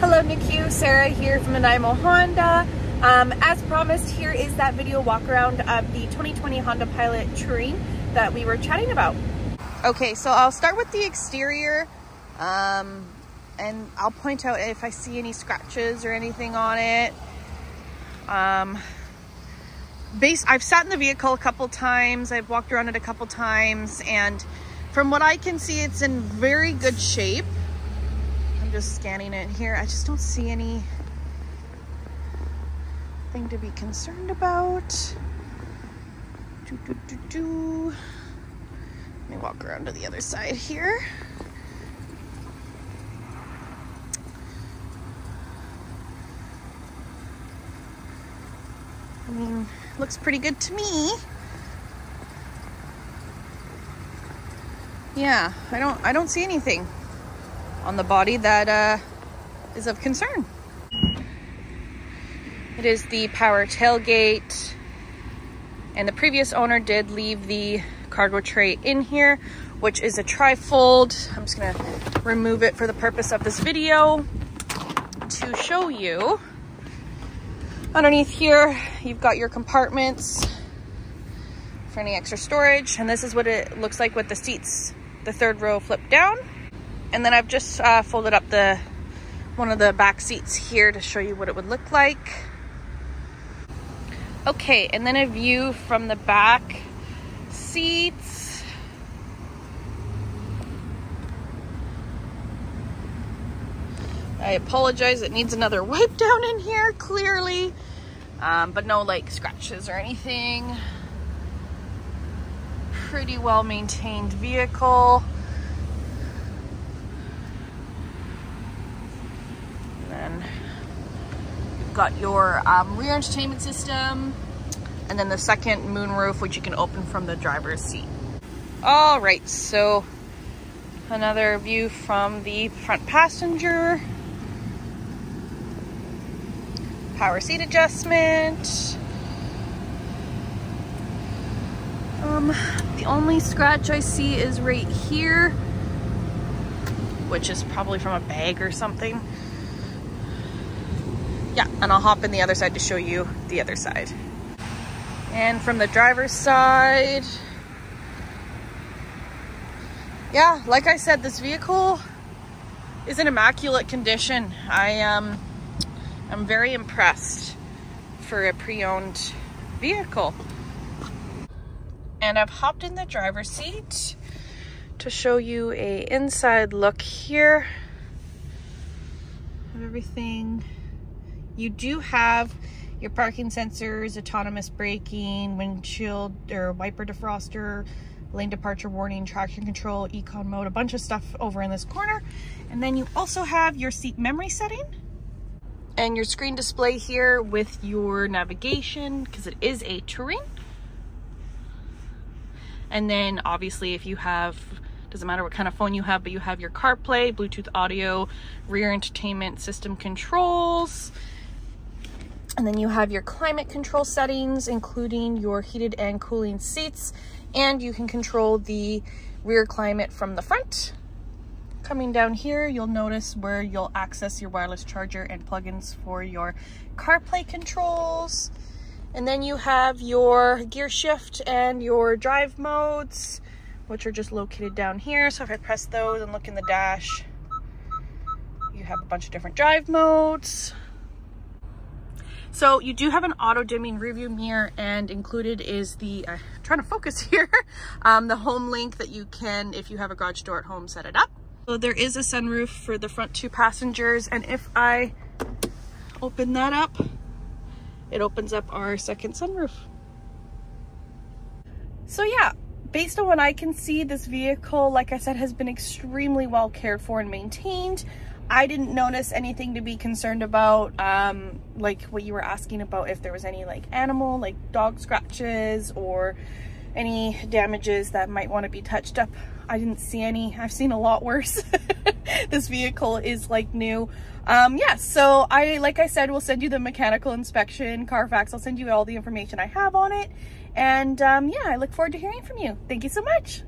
Hello NICU, Sarah here from Nanaimo Honda. Um, as promised, here is that video walk around of the 2020 Honda Pilot Touring that we were chatting about. Okay, so I'll start with the exterior um, and I'll point out if I see any scratches or anything on it. Um, base, I've sat in the vehicle a couple times, I've walked around it a couple times, and from what I can see, it's in very good shape. I'm just scanning it here. I just don't see any thing to be concerned about. Do, do, do, do. Let me walk around to the other side here. I mean, looks pretty good to me. Yeah, I don't I don't see anything on the body that uh, is of concern. It is the power tailgate and the previous owner did leave the cargo tray in here, which is a trifold. I'm just gonna remove it for the purpose of this video to show you. Underneath here, you've got your compartments for any extra storage. And this is what it looks like with the seats, the third row flipped down. And then I've just uh, folded up the one of the back seats here to show you what it would look like. Okay, and then a view from the back seats. I apologize, it needs another wipe down in here, clearly. Um, but no like scratches or anything. Pretty well maintained vehicle. And then you've got your um, rear entertainment system and then the second moonroof, which you can open from the driver's seat. All right, so another view from the front passenger. Power seat adjustment. Um, the only scratch I see is right here, which is probably from a bag or something. Yeah, and I'll hop in the other side to show you the other side. And from the driver's side, yeah, like I said, this vehicle is in immaculate condition. I um, I'm very impressed for a pre-owned vehicle. And I've hopped in the driver's seat to show you a inside look here of everything. You do have your parking sensors, autonomous braking, windshield or wiper defroster, lane departure warning, traction control, econ mode, a bunch of stuff over in this corner. And then you also have your seat memory setting and your screen display here with your navigation because it is a Touring. And then obviously if you have, doesn't matter what kind of phone you have, but you have your CarPlay, Bluetooth audio, rear entertainment system controls, and then you have your climate control settings, including your heated and cooling seats, and you can control the rear climate from the front. Coming down here, you'll notice where you'll access your wireless charger and plugins for your CarPlay controls. And then you have your gear shift and your drive modes, which are just located down here. So if I press those and look in the dash, you have a bunch of different drive modes. So you do have an auto dimming rearview mirror and included is the, uh, trying to focus here, um, the home link that you can, if you have a garage door at home, set it up. So there is a sunroof for the front two passengers. And if I open that up, it opens up our second sunroof. So yeah, based on what I can see, this vehicle, like I said, has been extremely well cared for and maintained. I didn't notice anything to be concerned about, um, like what you were asking about if there was any like animal, like dog scratches or any damages that might want to be touched up. I didn't see any. I've seen a lot worse. this vehicle is like new. Um, yeah, so I, like I said, we'll send you the mechanical inspection, Carfax. I'll send you all the information I have on it. And um, yeah, I look forward to hearing from you. Thank you so much.